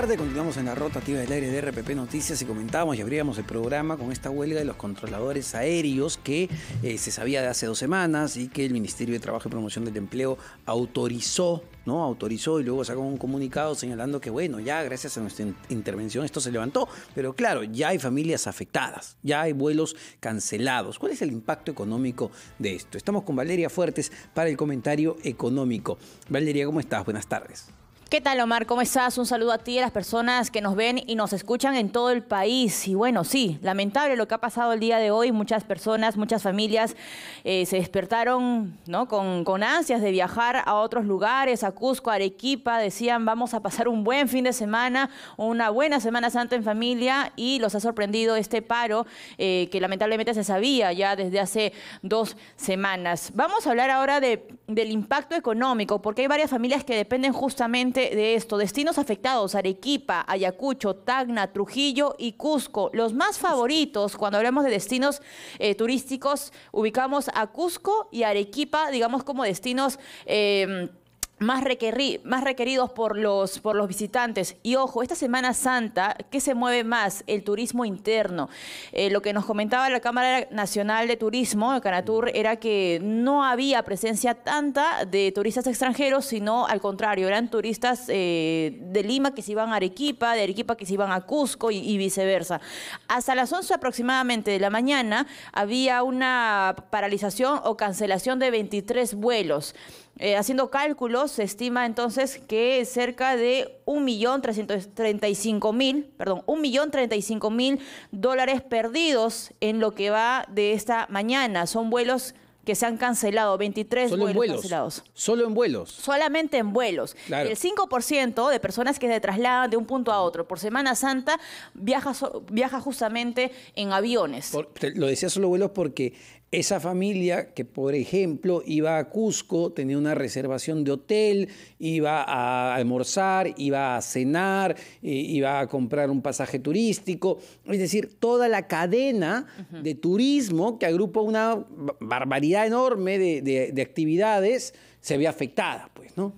continuamos en la rotativa del aire de RPP Noticias y comentábamos y abríamos el programa con esta huelga de los controladores aéreos que eh, se sabía de hace dos semanas y que el Ministerio de Trabajo y Promoción del Empleo autorizó, ¿no? Autorizó y luego sacó un comunicado señalando que, bueno, ya gracias a nuestra intervención esto se levantó, pero claro, ya hay familias afectadas, ya hay vuelos cancelados. ¿Cuál es el impacto económico de esto? Estamos con Valeria Fuertes para el comentario económico. Valeria, ¿cómo estás? Buenas tardes. ¿Qué tal, Omar? ¿Cómo estás? Un saludo a ti y a las personas que nos ven y nos escuchan en todo el país. Y bueno, sí, lamentable lo que ha pasado el día de hoy. Muchas personas, muchas familias eh, se despertaron ¿no? con, ansias de viajar a otros lugares, a Cusco, a Arequipa. Decían, vamos a pasar un buen fin de semana, una buena Semana Santa en familia. Y los ha sorprendido este paro eh, que lamentablemente se sabía ya desde hace dos semanas. Vamos a hablar ahora de, del impacto económico, porque hay varias familias que dependen justamente de esto. Destinos afectados, Arequipa, Ayacucho, Tacna, Trujillo y Cusco. Los más favoritos cuando hablamos de destinos eh, turísticos, ubicamos a Cusco y Arequipa, digamos como destinos... Eh, más, más requeridos por los, por los visitantes. Y ojo, esta Semana Santa, ¿qué se mueve más? El turismo interno. Eh, lo que nos comentaba la Cámara Nacional de Turismo, el Canatur, era que no había presencia tanta de turistas extranjeros, sino al contrario, eran turistas eh, de Lima que se iban a Arequipa, de Arequipa que se iban a Cusco y, y viceversa. Hasta las 11 aproximadamente de la mañana había una paralización o cancelación de 23 vuelos. Eh, haciendo cálculos, se estima entonces que cerca de 1.335.000, perdón, 1.035.000 dólares perdidos en lo que va de esta mañana. Son vuelos que se han cancelado, 23 vuelos, cancelados. Solo en vuelos. Solamente en vuelos. El 5% de personas que se trasladan de un punto a otro por Semana Santa viaja, viaja justamente en aviones. lo decía solo vuelos porque esa familia que, por ejemplo, iba a Cusco, tenía una reservación de hotel, iba a almorzar, iba a cenar, iba a comprar un pasaje turístico, es decir, toda la cadena de turismo que agrupa una barbaridad enorme de, de actividades se ve afectada, pues, ¿no?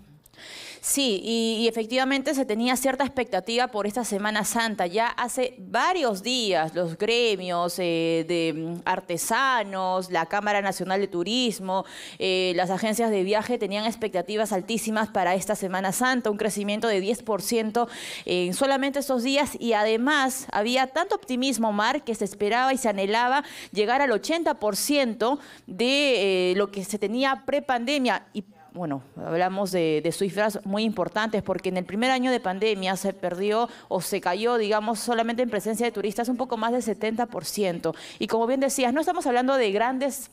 Sí, y, efectivamente se tenía cierta expectativa por esta Semana Santa. Ya hace varios días los gremios eh, de mm, artesanos, la Cámara Nacional de Turismo, eh, las agencias de viaje tenían expectativas altísimas para esta Semana Santa, un crecimiento de 10% en solamente estos días y además había tanto optimismo, Mar, que se esperaba y se anhelaba llegar al 80% de eh, lo que se tenía prepandemia y bueno, hablamos de, de, cifras muy importantes porque en el primer año de pandemia se perdió o se cayó, digamos, solamente en presencia de turistas un poco más del 70%. Y como bien decías, no estamos hablando de grandes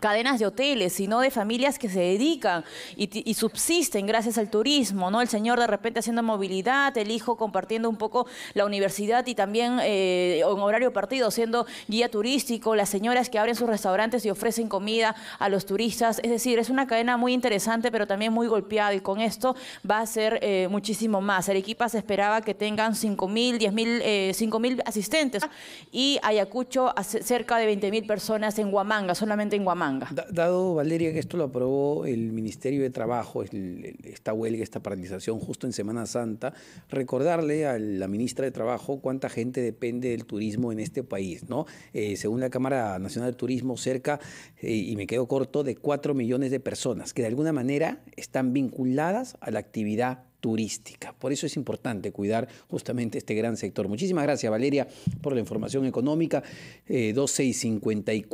cadenas de hoteles, sino de familias que se dedican y, subsisten gracias al turismo, ¿no? El señor de repente haciendo movilidad, el hijo compartiendo un poco la universidad y también eh, en horario partido siendo guía turístico, las señoras que abren sus restaurantes y ofrecen comida a los turistas, es decir, es una cadena muy interesante pero también muy golpeada y con esto va a ser eh, muchísimo más. Arequipa se esperaba que tengan 5 mil, 10 mil, eh, mil asistentes y Ayacucho cerca de 20 mil personas en Huamanga, solamente en Huamanga dado, Valeria, que esto lo aprobó el Ministerio de Trabajo, esta huelga, esta paralización justo en Semana Santa, recordarle a la ministra de Trabajo cuánta gente depende del turismo en este país, ¿no? Eh, según la Cámara Nacional de Turismo, cerca, eh, y me quedo corto, de 4 millones de personas que de alguna manera están vinculadas a la actividad turística. Por eso es importante cuidar justamente este gran sector. Muchísimas gracias, Valeria, por la información económica. 12 eh, y 54.